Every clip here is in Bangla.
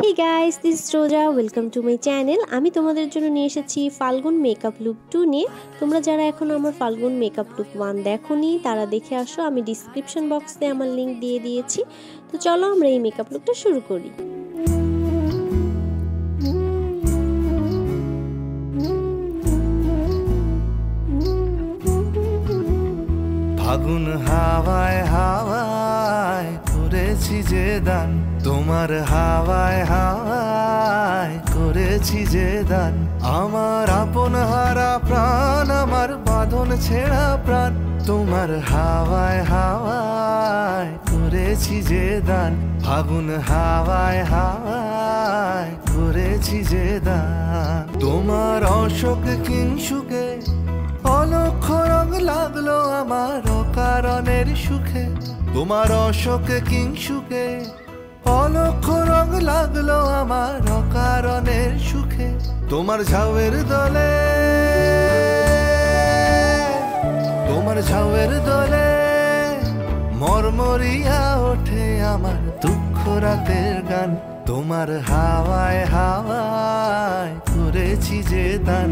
Hey guys this Roja welcome to my channel আমি তোমাদের জন্য নিয়ে এসেছি ফাল্গুন মেকআপ লুক টু নিয়ে। তোমরা যারা এখন আমার ফাল্গুন মেকআপ লুক ওয়ান দেখো তারা দেখে আসো। আমি ডিসক্রিপশন বক্সে আমার লিঙ্ক দিয়ে দিয়েছি। তো চলো আমরা এই মেকআপ লুকটা শুরু করি। দান, তোমার হাওয়ায় হাওয়ায় করেছি যে দান। আমার আপন হারা প্রাণ, আমার বাঁধন ছেঁড়া প্রাণ, তোমার হাওয়ায় হাওয়ায় করেছি যে দান। ফাগুন হাওয়ায় হাওয়ায় করেছি যে দান। তোমার অশোক কিংসুকে অলক্ষ রং লাগল আমার অকারণের সুখে? তোমার অশোকে, কিংসুকে, অলক্ষ রং লাগল আমার অকারণের সুখে। তোমার ঝাউয়ের দলে, তোমার ঝাউয়ের দলে মরমরিয়া ওঠে আমার দুঃখ রাতের গান। তোমার হাওয়ায় হাওয়ায় করেছি যে দান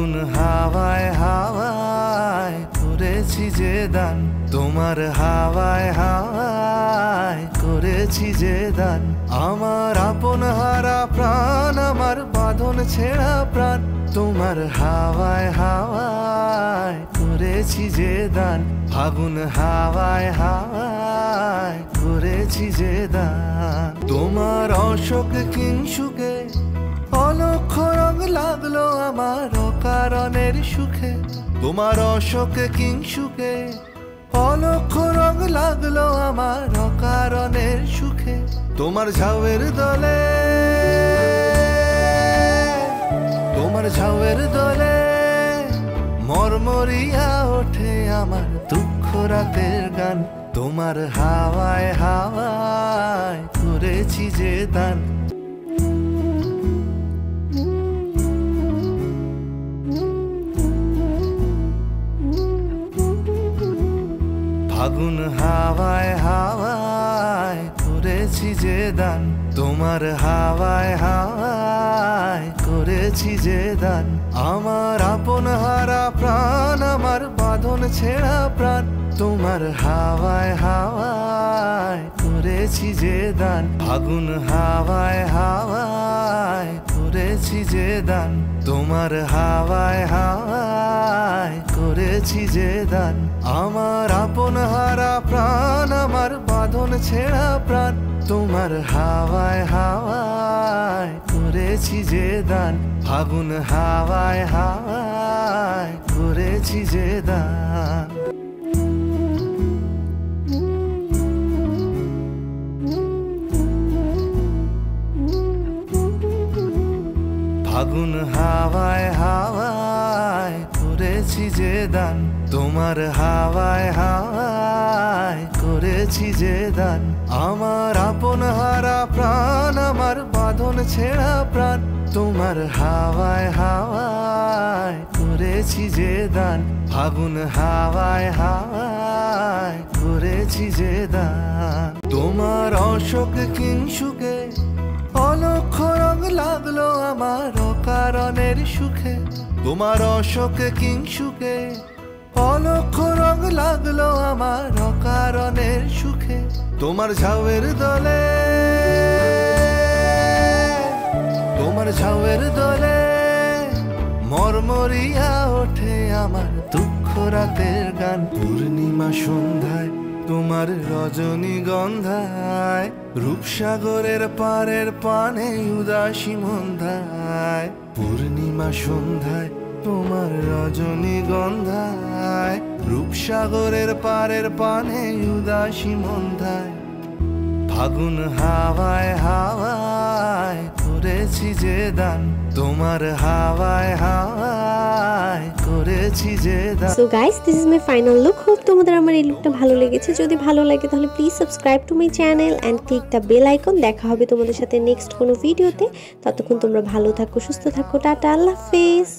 ফাগুন হাওয়ায় হাওয়ায়, করেছি যে দান। তোমার হাওয়ায় হাওয়ায়, করেছি যে দান। আমার আপন হারা প্রাণ, আমার বাঁধন ছেঁড়া প্রাণ। তোমার হাওয়ায় হাওয়ায়, করেছি যে দান। ফাগুন হাওয়ায় হাওয়ায়, করেছি যে দান। তোমার অশোক কিংসুকে অলক্ষ রং লাগল আমার অকারণের সুখে, তোমার অশোক কিংসুকে অলক্ষ রং লাগল আমার অকারণের সুখে, তোমার ঝাউয়ের দলে। তোমার ঝাউয়ের দলে মরমরিয়া ওঠে আমার দুঃখ রাতের গান। তোমার হাওয়ায় হাওয়ায় করেছি যে দান। ফাগুন হাওয়ায় হাওয়ায় করেছি যে দান। তোমার হাওয়ায় হাওয়ায় করেছি যে দান। আমার আপন হারা প্রাণ, আমার বাঁধন ছেঁড়া প্রাণ। তোমার হাওয়ায় হাওয়ায় করেছি যে দান। ফাগুন হাওয়ায় হাওয়ায় করেছি যে দান। তোমার হাওয়ায় হাওয়ায় করেছি যে দান। আমার আপন ছেঁড়া প্রাণ, তোমার হাওয়ায় হাওয়ায় করেছি যে দান, ফাগুন হাওয়ায় হাওয়ায় করেছি যে দান। ফাগুন হাওয়ায় হাওয়ায় করেছি যে দান, তোমার হাওয়ায় হাওয়ায় করেছি যে দান। আমার আপন হারা প্রাণ, আমার বাঁধন ছেঁড়া প্রাণ, তোমার হাওয়ায় হাওয়ায় করেছি যে দান। ফাগুন হাওয়ায় হাওয়ায় করেছি যে দান। তোমার অশোক কিংসুকে অলক্ষ রং লাগল আমার অকারণের সুখে। তোমার অশোক কিংসুকে অলক্ষ রং লাগল আমার অকারণের সুখে। তোমার ঝাউয়ের দলে, তোমার ঝাউয়ের দলে মরমরিয়া ওঠে আমার দুঃখ রাতের গান। পূর্ণিমা সন্ধ্যায় তোমার রজনীগন্ধায় রূপসাগরের পারের পানে উদাসী মন্ধায়। পূর্ণিমা সন্ধ্যায় তোমার রজনীগন্ধায় রূপসাগরের পারের পানে উদাসী মন্ধায় ফাগুন হাওয়ায় হাওয়ায় করেছি যে দান, তোমার হাওয়ায় হাওয়ায় করে করেছি যে দান। So guys this is my final look hope তোমাদের আমার এই লুকটা ভালো লেগেছে। যদি ভালো লাগে, তাহলে please subscribe to my channel and click the bell icon দেখা হবে তোমাদের সাথে নেক্সট কোনো ভিডিওতে ততক্ষণ তোমরা ভালো থাকো, সুস্থ থাকো। টাটা, আল্লাহ হাফেজ।